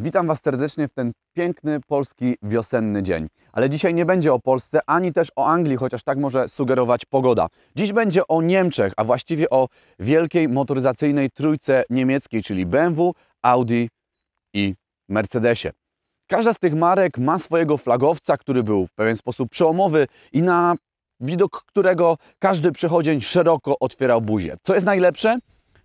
Witam Was serdecznie w ten piękny polski wiosenny dzień. Ale dzisiaj nie będzie o Polsce, ani też o Anglii, chociaż tak może sugerować pogoda. Dziś będzie o Niemczech, a właściwie o wielkiej motoryzacyjnej trójce niemieckiej, czyli BMW, Audi i Mercedesie. Każda z tych marek ma swojego flagowca, który był w pewien sposób przełomowy i na widok którego każdy przechodzień szeroko otwierał buzię. Co jest najlepsze?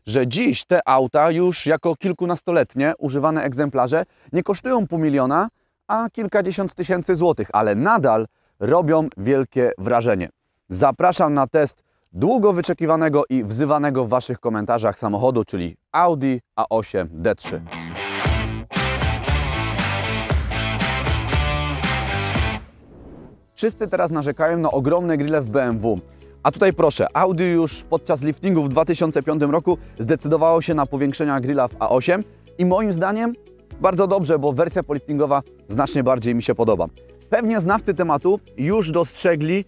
Że dziś te auta już jako kilkunastoletnie używane egzemplarze nie kosztują pół miliona, a kilkadziesiąt tysięcy złotych, ale nadal robią wielkie wrażenie. Zapraszam na test długo wyczekiwanego i wzywanego w Waszych komentarzach samochodu, czyli Audi A8 D3. Wszyscy teraz narzekają na ogromne grille w BMW. A tutaj proszę, Audi już podczas liftingu w 2005 roku zdecydowało się na powiększenia grilla w A8 i moim zdaniem bardzo dobrze, bo wersja poliftingowa znacznie bardziej mi się podoba. Pewnie znawcy tematu już dostrzegli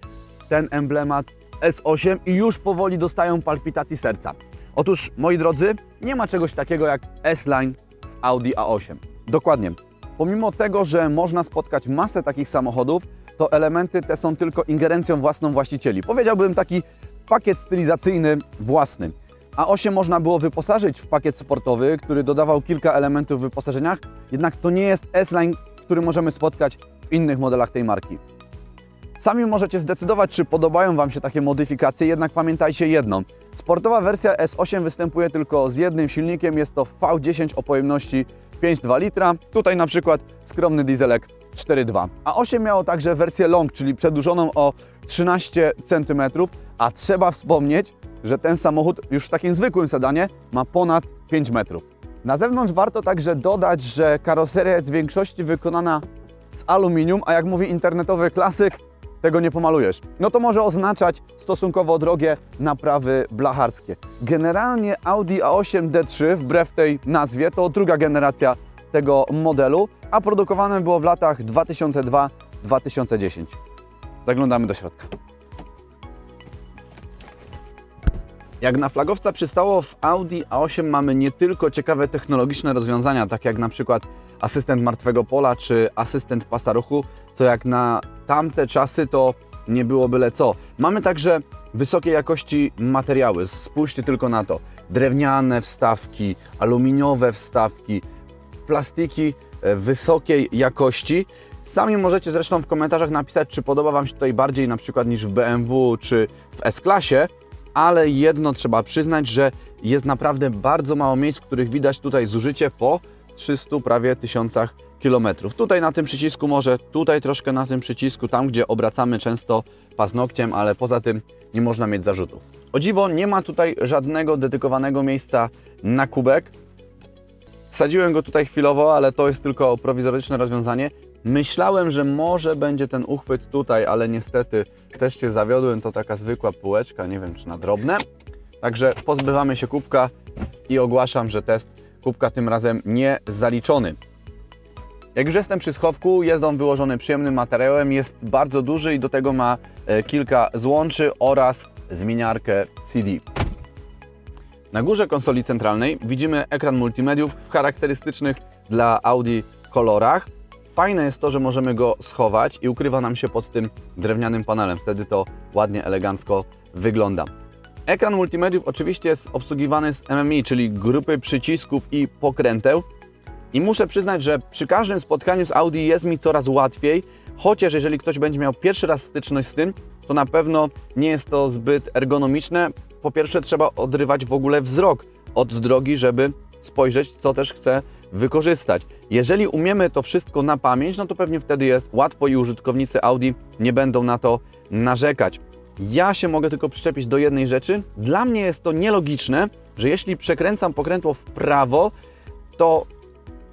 ten emblemat S8 i już powoli dostają palpitacji serca. Otóż, moi drodzy, nie ma czegoś takiego jak S-Line w Audi A8. Dokładnie. Pomimo tego, że można spotkać masę takich samochodów, to elementy te są tylko ingerencją własną właścicieli. Powiedziałbym taki pakiet stylizacyjny własny. A 8 można było wyposażyć w pakiet sportowy, który dodawał kilka elementów w wyposażeniach, jednak to nie jest S-Line, który możemy spotkać w innych modelach tej marki. Sami możecie zdecydować, czy podobają Wam się takie modyfikacje, jednak pamiętajcie jedno. Sportowa wersja S8 występuje tylko z jednym silnikiem, jest to V10 o pojemności 5,2 litra. Tutaj na przykład skromny dieselek 4.2. A 8 miało także wersję long, czyli przedłużoną o 13 cm, a trzeba wspomnieć, że ten samochód już w takim zwykłym sedanie ma ponad 5 metrów. Na zewnątrz warto także dodać, że karoseria jest w większości wykonana z aluminium, a jak mówi internetowy klasyk, tego nie pomalujesz. No to może oznaczać stosunkowo drogie naprawy blacharskie. Generalnie Audi A8 D3, wbrew tej nazwie, to druga generacja tego modelu, a produkowane było w latach 2002-2010. Zaglądamy do środka. Jak na flagowca przystało w Audi A8 mamy nie tylko ciekawe technologiczne rozwiązania, tak jak na przykład asystent martwego pola czy asystent pasa ruchu, co jak na tamte czasy to nie było byle co. Mamy także wysokiej jakości materiały, spójrzcie tylko na to. Drewniane wstawki, aluminiowe wstawki, plastiki e, wysokiej jakości. Sami możecie zresztą w komentarzach napisać, czy podoba Wam się tutaj bardziej na przykład niż w BMW czy w S-klasie, ale jedno trzeba przyznać, że jest naprawdę bardzo mało miejsc, w których widać tutaj zużycie po 300 prawie tysiącach kilometrów. Tutaj na tym przycisku może, tutaj troszkę na tym przycisku, tam gdzie obracamy często paznokciem, ale poza tym nie można mieć zarzutów. O dziwo nie ma tutaj żadnego dedykowanego miejsca na kubek, Wsadziłem go tutaj chwilowo, ale to jest tylko prowizoryczne rozwiązanie. Myślałem, że może będzie ten uchwyt tutaj, ale niestety też się zawiodłem. To taka zwykła półeczka, nie wiem czy na drobne. Także pozbywamy się kubka i ogłaszam, że test kubka tym razem nie zaliczony. Jak już jestem przy schowku, jest on wyłożony przyjemnym materiałem, jest bardzo duży i do tego ma e, kilka złączy oraz zmieniarkę CD. Na górze konsoli centralnej widzimy ekran multimediów w charakterystycznych dla Audi kolorach. Fajne jest to, że możemy go schować i ukrywa nam się pod tym drewnianym panelem. Wtedy to ładnie, elegancko wygląda. Ekran multimediów oczywiście jest obsługiwany z MMI, czyli grupy przycisków i pokręteł. I muszę przyznać, że przy każdym spotkaniu z Audi jest mi coraz łatwiej, chociaż jeżeli ktoś będzie miał pierwszy raz styczność z tym, to na pewno nie jest to zbyt ergonomiczne po pierwsze trzeba odrywać w ogóle wzrok od drogi, żeby spojrzeć, co też chcę wykorzystać. Jeżeli umiemy to wszystko na pamięć, no to pewnie wtedy jest łatwo i użytkownicy Audi nie będą na to narzekać. Ja się mogę tylko przyczepić do jednej rzeczy. Dla mnie jest to nielogiczne, że jeśli przekręcam pokrętło w prawo, to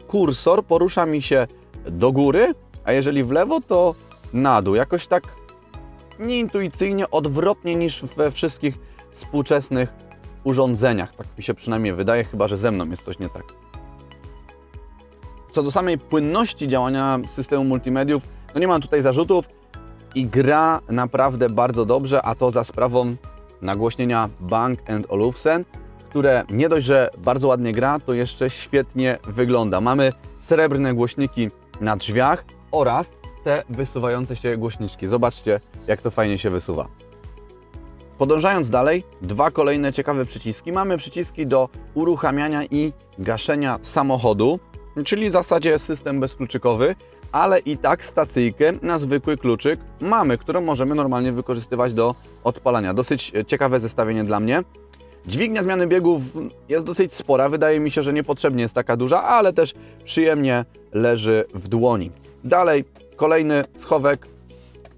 kursor porusza mi się do góry, a jeżeli w lewo, to na dół. Jakoś tak nieintuicyjnie, odwrotnie niż we wszystkich współczesnych urządzeniach. Tak mi się przynajmniej wydaje, chyba że ze mną jest coś nie tak. Co do samej płynności działania systemu multimediów, no nie mam tutaj zarzutów i gra naprawdę bardzo dobrze, a to za sprawą nagłośnienia Bang Olufsen, które nie dość, że bardzo ładnie gra, to jeszcze świetnie wygląda. Mamy srebrne głośniki na drzwiach oraz te wysuwające się głośniczki. Zobaczcie, jak to fajnie się wysuwa. Podążając dalej, dwa kolejne ciekawe przyciski. Mamy przyciski do uruchamiania i gaszenia samochodu, czyli w zasadzie system bezkluczykowy, ale i tak stacyjkę na zwykły kluczyk mamy, którą możemy normalnie wykorzystywać do odpalania. Dosyć ciekawe zestawienie dla mnie. Dźwignia zmiany biegów jest dosyć spora, wydaje mi się, że niepotrzebnie jest taka duża, ale też przyjemnie leży w dłoni. Dalej kolejny schowek,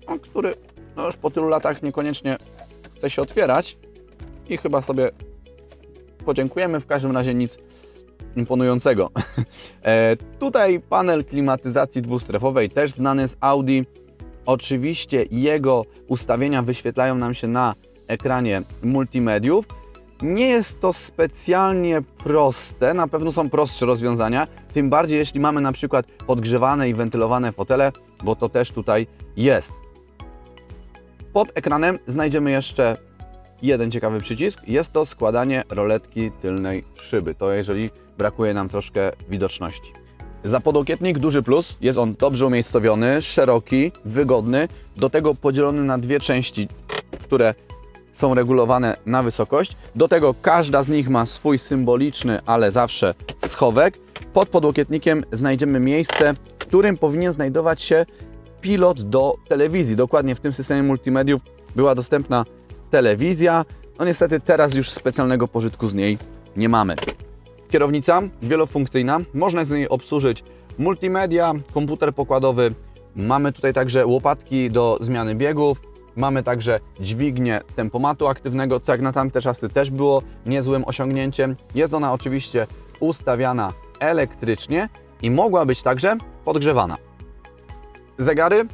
no, który no już po tylu latach niekoniecznie chce się otwierać i chyba sobie podziękujemy. W każdym razie nic imponującego. E, tutaj panel klimatyzacji dwustrefowej, też znany z Audi. Oczywiście jego ustawienia wyświetlają nam się na ekranie multimediów. Nie jest to specjalnie proste, na pewno są prostsze rozwiązania, tym bardziej jeśli mamy na przykład podgrzewane i wentylowane fotele, bo to też tutaj jest. Pod ekranem znajdziemy jeszcze jeden ciekawy przycisk. Jest to składanie roletki tylnej szyby. To jeżeli brakuje nam troszkę widoczności. Za podokietnik duży plus, jest on dobrze umiejscowiony, szeroki, wygodny, do tego podzielony na dwie części, które są regulowane na wysokość. Do tego każda z nich ma swój symboliczny, ale zawsze schowek. Pod podłokietnikiem znajdziemy miejsce, w którym powinien znajdować się pilot do telewizji. Dokładnie w tym systemie multimediów była dostępna telewizja. No niestety teraz już specjalnego pożytku z niej nie mamy. Kierownica wielofunkcyjna, można z niej obsłużyć multimedia, komputer pokładowy. Mamy tutaj także łopatki do zmiany biegów, Mamy także dźwignię tempomatu aktywnego, co jak na tamte czasy też było niezłym osiągnięciem. Jest ona oczywiście ustawiana elektrycznie i mogła być także podgrzewana. Zegary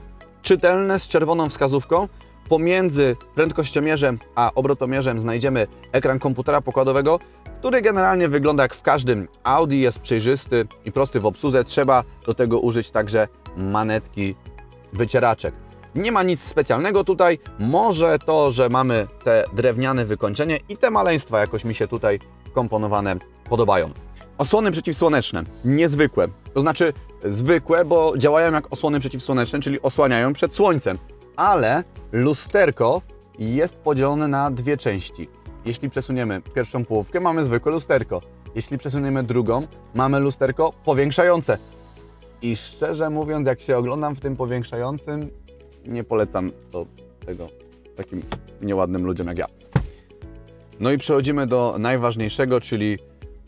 czytelne z czerwoną wskazówką. Pomiędzy prędkościomierzem a obrotomierzem znajdziemy ekran komputera pokładowego, który generalnie wygląda jak w każdym Audi, jest przejrzysty i prosty w obsłudze. Trzeba do tego użyć także manetki wycieraczek. Nie ma nic specjalnego tutaj, może to, że mamy te drewniane wykończenie i te maleństwa jakoś mi się tutaj komponowane podobają. Osłony przeciwsłoneczne, niezwykłe, to znaczy zwykłe, bo działają jak osłony przeciwsłoneczne, czyli osłaniają przed słońcem, ale lusterko jest podzielone na dwie części. Jeśli przesuniemy pierwszą połówkę, mamy zwykłe lusterko. Jeśli przesuniemy drugą, mamy lusterko powiększające. I szczerze mówiąc, jak się oglądam w tym powiększającym, nie polecam to tego takim nieładnym ludziom jak ja. No i przechodzimy do najważniejszego, czyli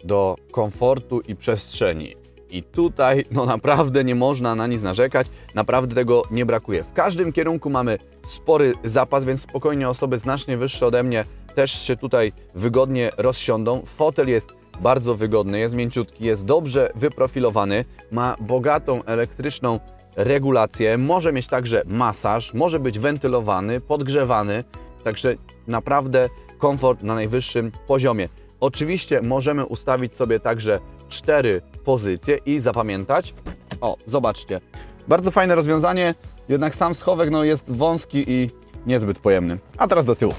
do komfortu i przestrzeni. I tutaj no naprawdę nie można na nic narzekać, naprawdę tego nie brakuje. W każdym kierunku mamy spory zapas, więc spokojnie osoby znacznie wyższe ode mnie też się tutaj wygodnie rozsiądą. Fotel jest bardzo wygodny, jest mięciutki, jest dobrze wyprofilowany, ma bogatą elektryczną regulację, może mieć także masaż, może być wentylowany, podgrzewany, także naprawdę komfort na najwyższym poziomie. Oczywiście możemy ustawić sobie także cztery pozycje i zapamiętać. O, zobaczcie. Bardzo fajne rozwiązanie, jednak sam schowek no, jest wąski i niezbyt pojemny. A teraz do tyłu.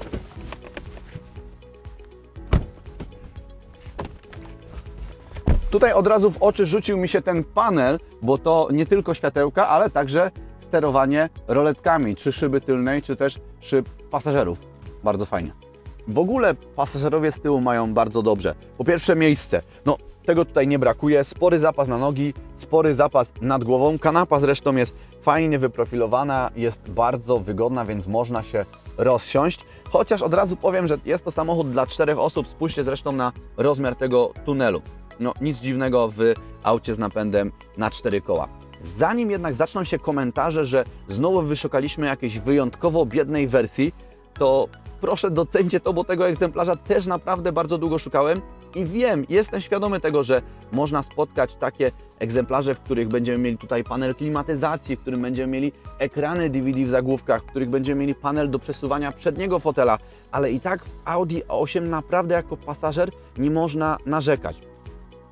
Tutaj od razu w oczy rzucił mi się ten panel, bo to nie tylko światełka, ale także sterowanie roletkami, czy szyby tylnej, czy też szyb pasażerów. Bardzo fajnie. W ogóle pasażerowie z tyłu mają bardzo dobrze. Po pierwsze miejsce. No, tego tutaj nie brakuje. Spory zapas na nogi, spory zapas nad głową. Kanapa zresztą jest fajnie wyprofilowana, jest bardzo wygodna, więc można się rozsiąść. Chociaż od razu powiem, że jest to samochód dla czterech osób. Spójrzcie zresztą na rozmiar tego tunelu. No nic dziwnego w aucie z napędem na cztery koła. Zanim jednak zaczną się komentarze, że znowu wyszukaliśmy jakiejś wyjątkowo biednej wersji, to proszę docencie to, bo tego egzemplarza też naprawdę bardzo długo szukałem. I wiem, jestem świadomy tego, że można spotkać takie egzemplarze, w których będziemy mieli tutaj panel klimatyzacji, w którym będziemy mieli ekrany DVD w zagłówkach, w których będziemy mieli panel do przesuwania przedniego fotela, ale i tak w Audi A8 naprawdę jako pasażer nie można narzekać.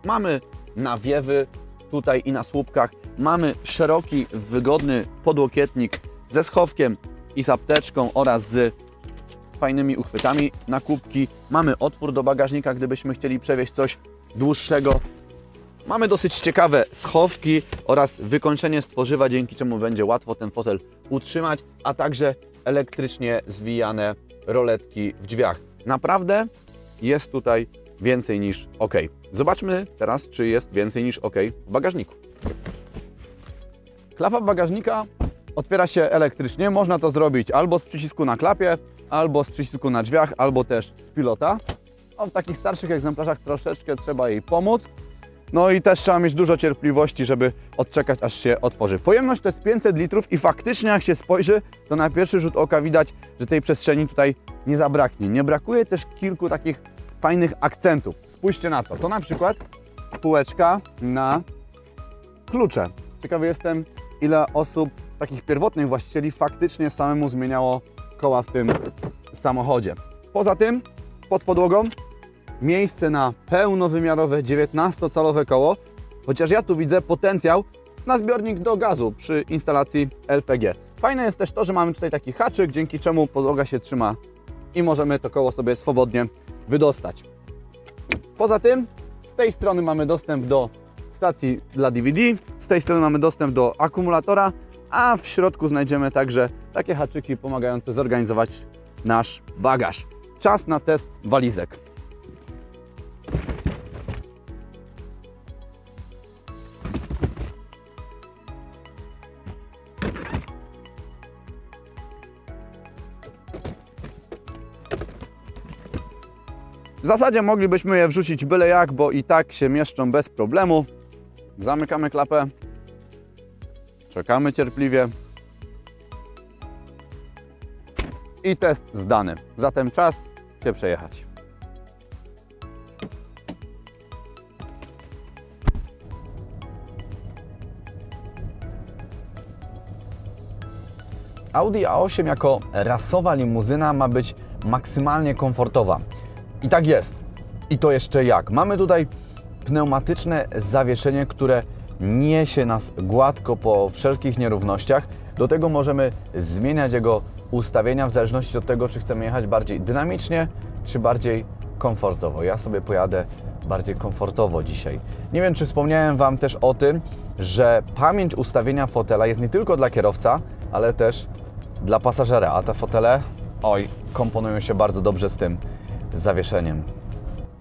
Mamy nawiewy tutaj i na słupkach, mamy szeroki, wygodny podłokietnik ze schowkiem i z apteczką oraz z fajnymi uchwytami na kubki. Mamy otwór do bagażnika, gdybyśmy chcieli przewieźć coś dłuższego. Mamy dosyć ciekawe schowki oraz wykończenie z tworzywa, dzięki czemu będzie łatwo ten fotel utrzymać, a także elektrycznie zwijane roletki w drzwiach. Naprawdę jest tutaj więcej niż OK. Zobaczmy teraz, czy jest więcej niż OK w bagażniku. Klapa bagażnika otwiera się elektrycznie. Można to zrobić albo z przycisku na klapie, albo z przycisku na drzwiach, albo też z pilota. No, w takich starszych egzemplarzach troszeczkę trzeba jej pomóc. No i też trzeba mieć dużo cierpliwości, żeby odczekać, aż się otworzy. Pojemność to jest 500 litrów i faktycznie jak się spojrzy, to na pierwszy rzut oka widać, że tej przestrzeni tutaj nie zabraknie. Nie brakuje też kilku takich fajnych akcentów. Spójrzcie na to. To na przykład półeczka na klucze. Ciekawy jestem, ile osób, takich pierwotnych właścicieli, faktycznie samemu zmieniało koła w tym samochodzie. Poza tym, pod podłogą miejsce na pełnowymiarowe 19-calowe koło, chociaż ja tu widzę potencjał na zbiornik do gazu przy instalacji LPG. Fajne jest też to, że mamy tutaj taki haczyk, dzięki czemu podłoga się trzyma i możemy to koło sobie swobodnie wydostać. Poza tym z tej strony mamy dostęp do stacji dla DVD, z tej strony mamy dostęp do akumulatora, a w środku znajdziemy także takie haczyki pomagające zorganizować nasz bagaż. Czas na test walizek. W zasadzie moglibyśmy je wrzucić byle jak, bo i tak się mieszczą bez problemu. Zamykamy klapę. Czekamy cierpliwie. I test zdany. Zatem czas się przejechać. Audi A8 jako rasowa limuzyna ma być maksymalnie komfortowa. I tak jest. I to jeszcze jak. Mamy tutaj pneumatyczne zawieszenie, które niesie nas gładko po wszelkich nierównościach. Do tego możemy zmieniać jego ustawienia w zależności od tego, czy chcemy jechać bardziej dynamicznie, czy bardziej komfortowo. Ja sobie pojadę bardziej komfortowo dzisiaj. Nie wiem, czy wspomniałem Wam też o tym, że pamięć ustawienia fotela jest nie tylko dla kierowca, ale też dla pasażera, a te fotele, oj, komponują się bardzo dobrze z tym zawieszeniem.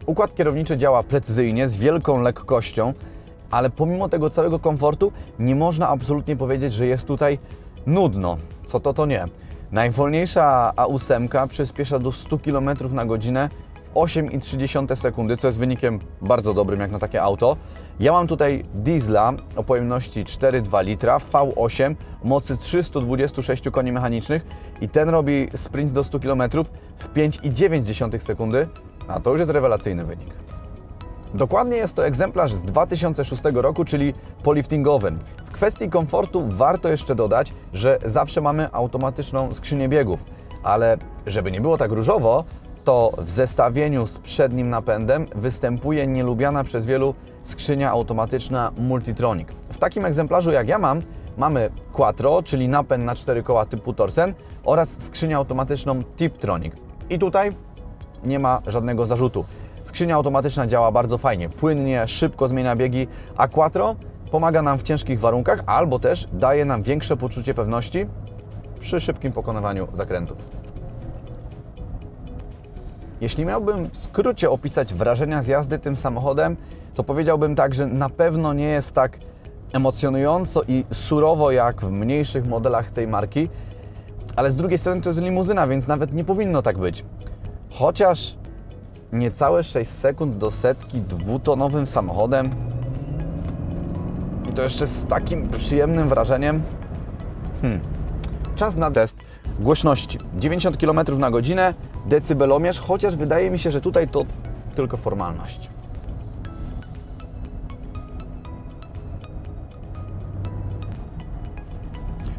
Układ kierowniczy działa precyzyjnie, z wielką lekkością, ale pomimo tego całego komfortu nie można absolutnie powiedzieć, że jest tutaj nudno. Co to, to nie. Najwolniejsza A8 przyspiesza do 100 km na godzinę w 8,3 sekundy, co jest wynikiem bardzo dobrym jak na takie auto. Ja mam tutaj diesla o pojemności 4,2 litra V8 o mocy 326 koni mechanicznych i ten robi sprint do 100 km w 5,9 sekundy, a to już jest rewelacyjny wynik. Dokładnie jest to egzemplarz z 2006 roku, czyli poliftingowy. W kwestii komfortu warto jeszcze dodać, że zawsze mamy automatyczną skrzynię biegów, ale żeby nie było tak różowo, to w zestawieniu z przednim napędem występuje nielubiana przez wielu skrzynia automatyczna Multitronic. W takim egzemplarzu jak ja mam, mamy Quattro, czyli napęd na cztery koła typu Torsen oraz skrzynię automatyczną Tiptronic. I tutaj nie ma żadnego zarzutu. Skrzynia automatyczna działa bardzo fajnie, płynnie, szybko zmienia biegi, a Quattro pomaga nam w ciężkich warunkach albo też daje nam większe poczucie pewności przy szybkim pokonywaniu zakrętów. Jeśli miałbym w skrócie opisać wrażenia z jazdy tym samochodem, to powiedziałbym tak, że na pewno nie jest tak emocjonująco i surowo jak w mniejszych modelach tej marki, ale z drugiej strony to jest limuzyna, więc nawet nie powinno tak być. Chociaż niecałe 6 sekund do setki dwutonowym samochodem i to jeszcze z takim przyjemnym wrażeniem. Hmm. Czas na test głośności. 90 km na godzinę, decybelomierz, chociaż wydaje mi się, że tutaj to tylko formalność.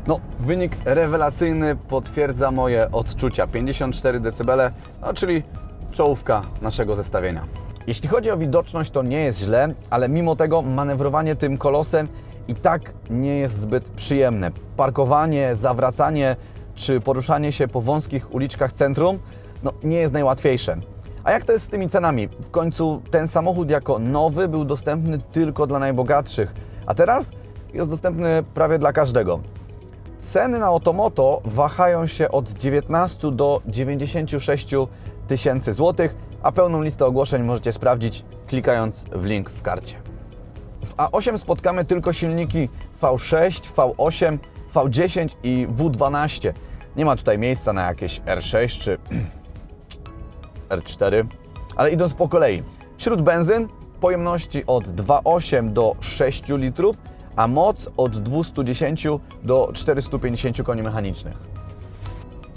No, wynik rewelacyjny potwierdza moje odczucia. 54 dB, no, czyli czołówka naszego zestawienia. Jeśli chodzi o widoczność, to nie jest źle, ale mimo tego manewrowanie tym kolosem i tak nie jest zbyt przyjemne. Parkowanie, zawracanie czy poruszanie się po wąskich uliczkach centrum no, nie jest najłatwiejsze. A jak to jest z tymi cenami? W końcu ten samochód jako nowy był dostępny tylko dla najbogatszych, a teraz jest dostępny prawie dla każdego. Ceny na Otomoto wahają się od 19 do 96 tysięcy złotych, a pełną listę ogłoszeń możecie sprawdzić klikając w link w karcie. W A8 spotkamy tylko silniki V6, V8, V10 i W12. Nie ma tutaj miejsca na jakieś R6 czy R4, ale idąc po kolei. Wśród benzyn pojemności od 2,8 do 6 litrów, a moc od 210 do 450 koni mechanicznych.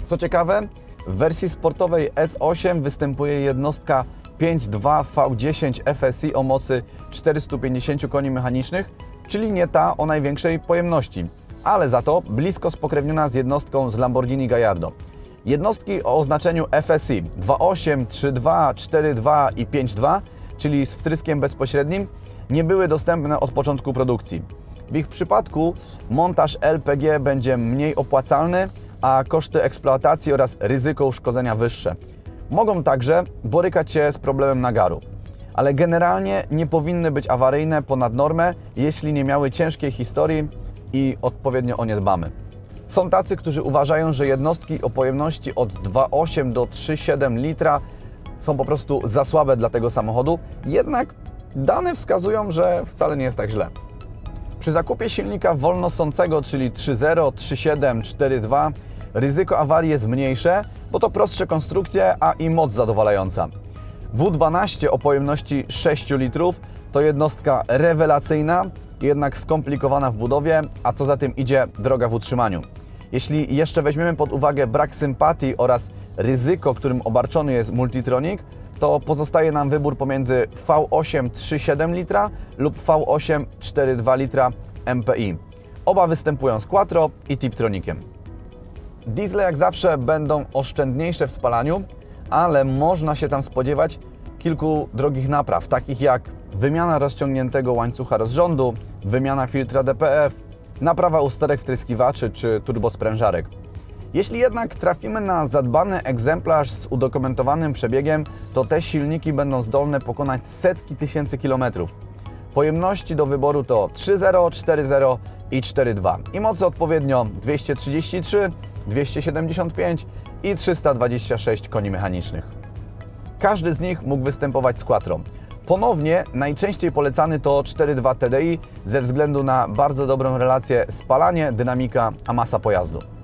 Co ciekawe, w wersji sportowej S8 występuje jednostka 5.2 V10 FSI o mocy 450 koni mechanicznych, czyli nie ta o największej pojemności, ale za to blisko spokrewniona z jednostką z Lamborghini Gallardo. Jednostki o oznaczeniu FSI 2.8, 3.2, 4.2 i 5.2, czyli z wtryskiem bezpośrednim, nie były dostępne od początku produkcji. W ich przypadku montaż LPG będzie mniej opłacalny, a koszty eksploatacji oraz ryzyko uszkodzenia wyższe. Mogą także borykać się z problemem nagaru, ale generalnie nie powinny być awaryjne ponad normę, jeśli nie miały ciężkiej historii i odpowiednio o nie dbamy. Są tacy, którzy uważają, że jednostki o pojemności od 2,8 do 3,7 litra są po prostu za słabe dla tego samochodu, jednak dane wskazują, że wcale nie jest tak źle. Przy zakupie silnika wolnosącego, czyli 3.0, 3.7, 4.2, ryzyko awarii jest mniejsze, bo to prostsze konstrukcje, a i moc zadowalająca. W12 o pojemności 6 litrów to jednostka rewelacyjna, jednak skomplikowana w budowie, a co za tym idzie, droga w utrzymaniu. Jeśli jeszcze weźmiemy pod uwagę brak sympatii oraz ryzyko, którym obarczony jest Multitronic, to pozostaje nam wybór pomiędzy V8 3,7 litra lub V8 4,2 litra MPI. Oba występują z Quattro i Tiptroniciem. Diesle jak zawsze będą oszczędniejsze w spalaniu, ale można się tam spodziewać kilku drogich napraw, takich jak wymiana rozciągniętego łańcucha rozrządu, wymiana filtra DPF, naprawa usterek wtryskiwaczy czy turbosprężarek. Jeśli jednak trafimy na zadbany egzemplarz z udokumentowanym przebiegiem, to te silniki będą zdolne pokonać setki tysięcy kilometrów. Pojemności do wyboru to 3.0, 4.0 i 4.2 i mocy odpowiednio 233, 275 i 326 koni mechanicznych. Każdy z nich mógł występować z Quattro. Ponownie najczęściej polecany to 4.2 TDI ze względu na bardzo dobrą relację spalanie, dynamika, a masa pojazdu.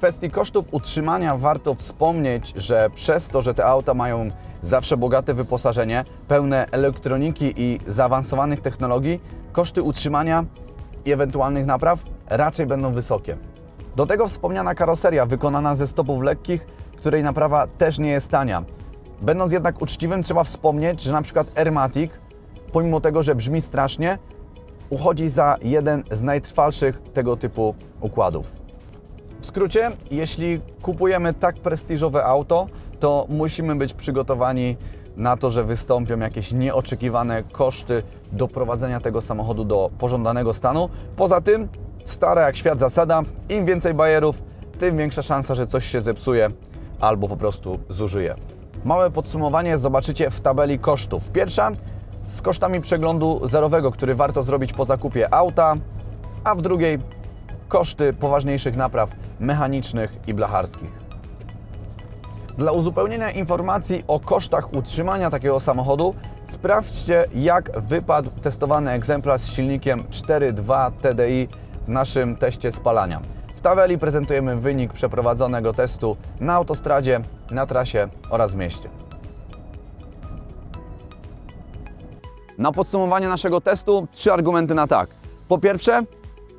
Kwestii kosztów utrzymania warto wspomnieć, że przez to, że te auta mają zawsze bogate wyposażenie, pełne elektroniki i zaawansowanych technologii, koszty utrzymania i ewentualnych napraw raczej będą wysokie. Do tego wspomniana karoseria wykonana ze stopów lekkich, której naprawa też nie jest tania. Będąc jednak uczciwym, trzeba wspomnieć, że na przykład Airmatic, pomimo tego, że brzmi strasznie, uchodzi za jeden z najtrwalszych tego typu układów. Skrócie, jeśli kupujemy tak prestiżowe auto, to musimy być przygotowani na to, że wystąpią jakieś nieoczekiwane koszty doprowadzenia tego samochodu do pożądanego stanu. Poza tym, stara jak świat zasada, im więcej bajerów, tym większa szansa, że coś się zepsuje albo po prostu zużyje. Małe podsumowanie zobaczycie w tabeli kosztów. Pierwsza z kosztami przeglądu zerowego, który warto zrobić po zakupie auta, a w drugiej koszty poważniejszych napraw mechanicznych i blacharskich. Dla uzupełnienia informacji o kosztach utrzymania takiego samochodu sprawdźcie jak wypadł testowany egzemplarz z silnikiem 4.2 TDI w naszym teście spalania. W tabeli prezentujemy wynik przeprowadzonego testu na autostradzie, na trasie oraz w mieście. Na podsumowanie naszego testu trzy argumenty na tak. Po pierwsze,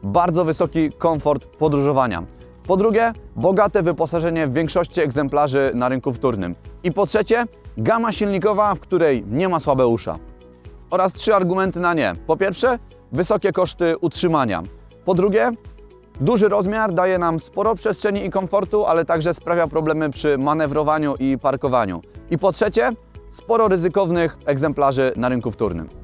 bardzo wysoki komfort podróżowania. Po drugie, bogate wyposażenie w większości egzemplarzy na rynku wtórnym. I po trzecie, gama silnikowa, w której nie ma słabeusza. Oraz trzy argumenty na nie. Po pierwsze, wysokie koszty utrzymania. Po drugie, duży rozmiar daje nam sporo przestrzeni i komfortu, ale także sprawia problemy przy manewrowaniu i parkowaniu. I po trzecie, sporo ryzykownych egzemplarzy na rynku wtórnym.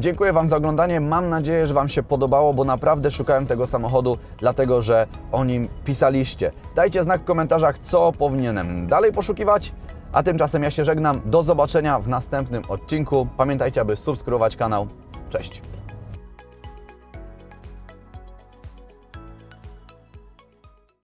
Dziękuję Wam za oglądanie. Mam nadzieję, że Wam się podobało, bo naprawdę szukałem tego samochodu, dlatego że o nim pisaliście. Dajcie znak w komentarzach, co powinienem dalej poszukiwać, A tymczasem ja się żegnam. Do zobaczenia w następnym odcinku. Pamiętajcie, aby subskrybować kanał. Cześć.